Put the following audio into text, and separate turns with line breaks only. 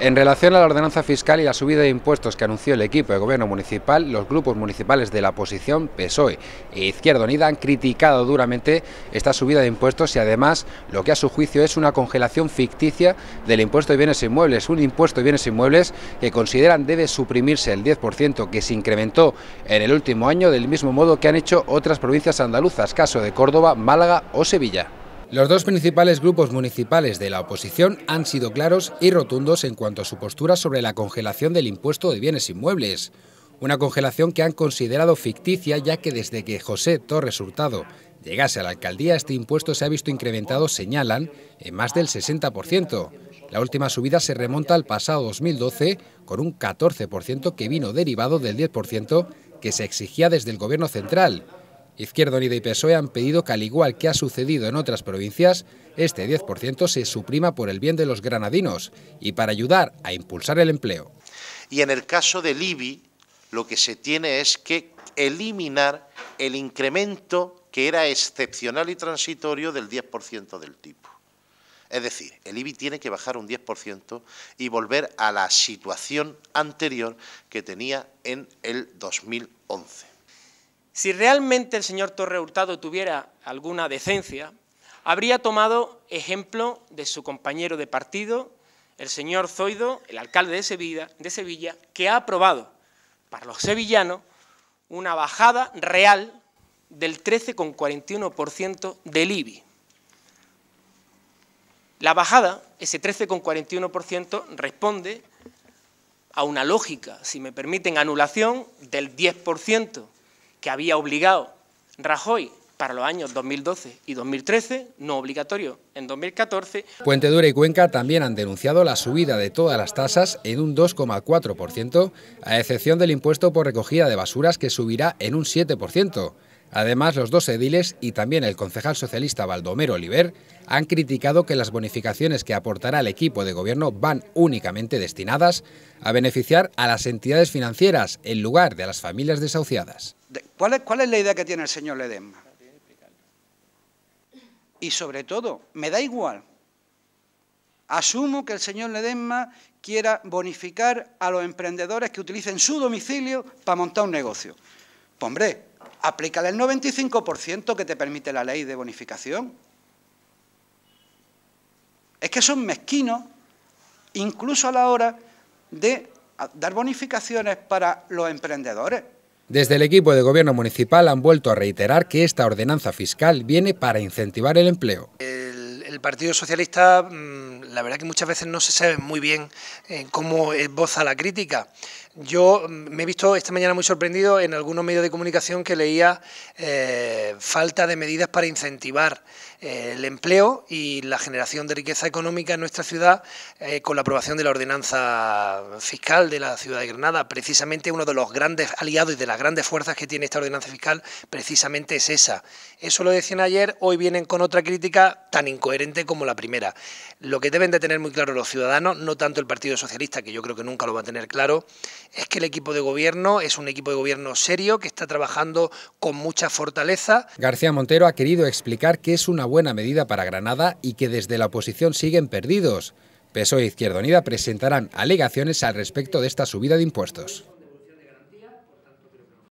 En relación a la ordenanza fiscal y la subida de impuestos que anunció el equipo de gobierno municipal, los grupos municipales de la oposición, PSOE e Izquierda Unida, han criticado duramente esta subida de impuestos y además lo que a su juicio es una congelación ficticia del impuesto de bienes inmuebles, un impuesto de bienes inmuebles que consideran debe suprimirse el 10% que se incrementó en el último año del mismo modo que han hecho otras provincias andaluzas, caso de Córdoba, Málaga o Sevilla. Los dos principales grupos municipales de la oposición han sido claros y rotundos en cuanto a su postura sobre la congelación del impuesto de bienes inmuebles. Una congelación que han considerado ficticia ya que desde que José Torres Hurtado llegase a la alcaldía este impuesto se ha visto incrementado, señalan, en más del 60%. La última subida se remonta al pasado 2012 con un 14% que vino derivado del 10% que se exigía desde el gobierno central Izquierda Unida y PSOE han pedido que, al igual que ha sucedido en otras provincias, este 10% se suprima por el bien de los granadinos y para ayudar a impulsar el empleo.
Y en el caso del IBI, lo que se tiene es que eliminar el incremento que era excepcional y transitorio del 10% del tipo. Es decir, el IBI tiene que bajar un 10% y volver a la situación anterior que tenía en el 2011.
Si realmente el señor Torre Hurtado tuviera alguna decencia, habría tomado ejemplo de su compañero de partido, el señor Zoido, el alcalde de Sevilla, que ha aprobado para los sevillanos una bajada real del 13,41% del IBI. La bajada, ese 13,41%, responde a una lógica, si me permiten, anulación del 10% que había obligado Rajoy para los años 2012 y 2013, no obligatorio en 2014.
Puente Dura y Cuenca también han denunciado la subida de todas las tasas en un 2,4%, a excepción del impuesto por recogida de basuras que subirá en un 7%. Además, los dos ediles y también el concejal socialista Baldomero Oliver han criticado que las bonificaciones que aportará el equipo de gobierno van únicamente destinadas a beneficiar a las entidades financieras en lugar de a las familias desahuciadas.
¿Cuál es, la idea que tiene el señor Ledesma? Y sobre todo, me da igual. Asumo que el señor Ledesma quiera bonificar a los emprendedores que utilicen su domicilio para montar un negocio. Pues hombre, aplícale el 95% que te permite la ley de bonificación. Es que son mezquinos, incluso a la hora de dar bonificaciones para los emprendedores.
Desde el equipo de gobierno municipal han vuelto a reiterar que esta ordenanza fiscal viene para incentivar el empleo.
El, Partido Socialista, mm, la verdad que muchas veces no se sabe muy bien eh, cómo esboza la crítica. Yo me he visto esta mañana muy sorprendido en algunos medios de comunicación que leía eh, falta de medidas para incentivar eh, el empleo y la generación de riqueza económica en nuestra ciudad eh, con la aprobación de la ordenanza fiscal de la ciudad de Granada. Precisamente uno de los grandes aliados y de las grandes fuerzas que tiene esta ordenanza fiscal precisamente es esa. Eso lo decían ayer, hoy vienen con otra crítica tan incoherente como la primera. Lo que deben de tener muy claro los ciudadanos, no tanto el Partido Socialista, que yo creo que nunca lo va a tener claro, es que el equipo de gobierno es un equipo de gobierno serio que está trabajando con mucha fortaleza.
García Montero ha querido explicar que es una buena medida para Granada y que desde la oposición siguen perdidos. PSOE e Izquierda Unida presentarán alegaciones al respecto de esta subida de impuestos.